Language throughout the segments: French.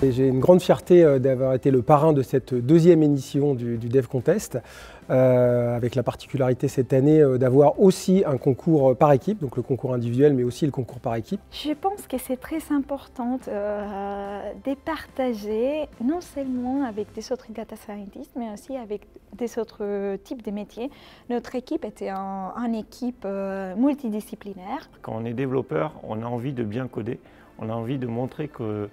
J'ai une grande fierté euh, d'avoir été le parrain de cette deuxième édition du, Dev Contest, euh, avec la particularité cette année euh, d'avoir aussi un concours par équipe, donc le concours individuel, mais aussi le concours par équipe. Je pense que c'est très important de partager, non seulement avec des autres data scientists, mais aussi avec des autres types de métiers. Notre équipe était une équipe multidisciplinaire. Quand on est développeur, on a envie de bien coder, on a envie de montrer que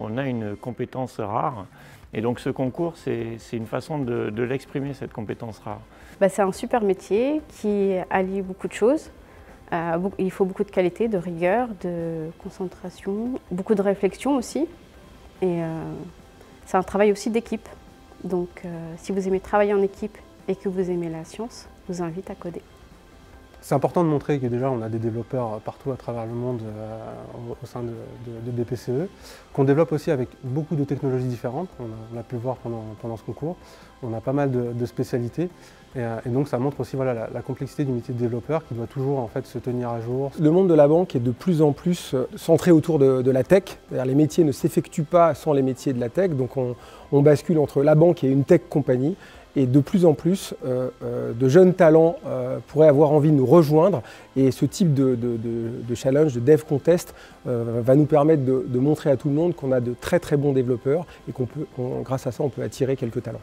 on, a une compétence rare. Et donc ce concours, c'est une façon de, l'exprimer, cette compétence rare. Bah, c'est un super métier qui allie beaucoup de choses. Euh, il faut beaucoup de qualité, de rigueur, de concentration, beaucoup de réflexion aussi. Et euh, c'est un travail aussi d'équipe. Donc euh, si vous aimez travailler en équipe et que vous aimez la science, je vous invite à coder. C'est important de montrer que déjà on a des développeurs partout à travers le monde euh, au, sein de, BPCE, qu'on développe aussi avec beaucoup de technologies différentes, on a, pu le voir pendant, ce concours, on a pas mal de, spécialités. Euh, et, donc ça montre aussi voilà, la, complexité du métier de développeur qui doit toujours en fait se tenir à jour. Le monde de la banque est de plus en plus euh, centré autour de, la tech, les métiers ne s'effectuent pas sans les métiers de la tech, donc on, on bascule entre la banque et une tech compagnie et de plus en plus euh, euh, de jeunes talents euh, pourraient avoir envie de nous rejoindre et ce type de, challenge, de dev contest va nous permettre de, montrer à tout le monde qu'on a de très très bons développeurs et qu'on peut, grâce à ça, on peut attirer quelques talents.